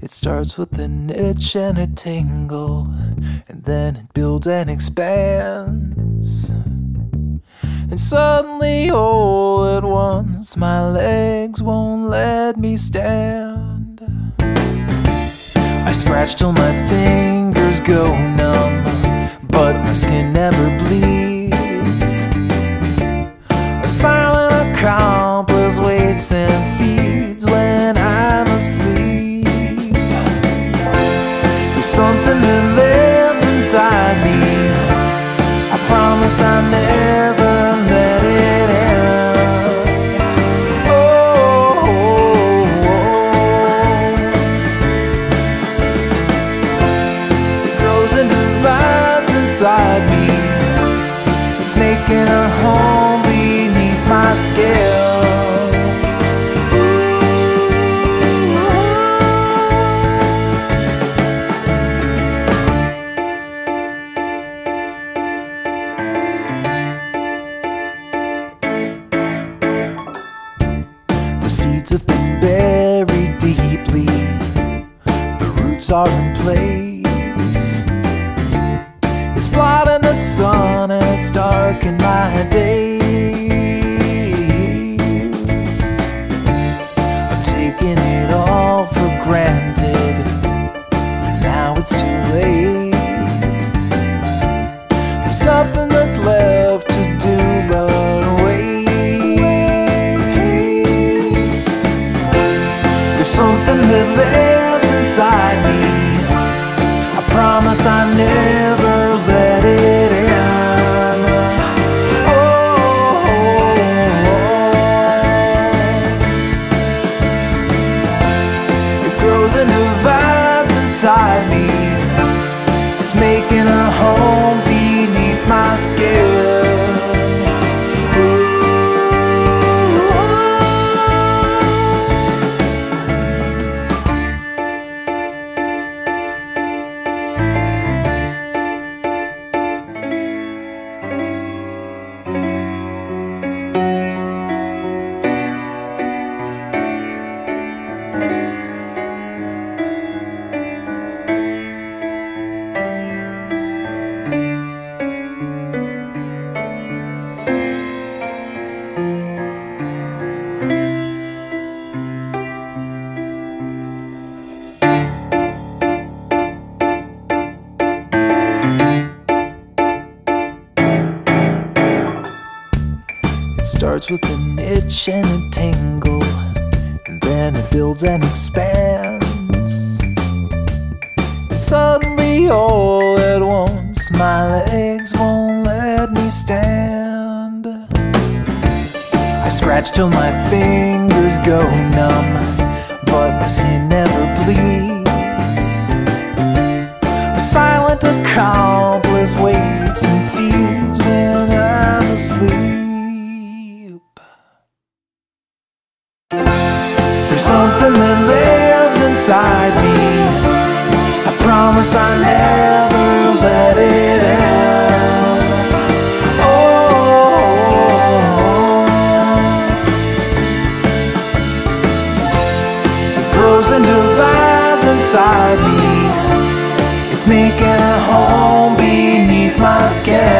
It starts with an itch and a tingle, and then it builds and expands. And suddenly, all at once, my legs won't let me stand. I scratch till my fingers go numb, but my skin never bleeds. Never let it. Oh. It grows inside me. It's making a home beneath my skin. Roots are in place. It's bright in the sun it's dark in my days. Me. I promise I never starts with an itch and a tingle, and then it builds and expands. And suddenly, all at once, my legs won't let me stand. I scratch till my fingers go numb, but my skin never bleeds. Promise I never let it out. Oh, it grows and divides inside me. It's making a home beneath my skin.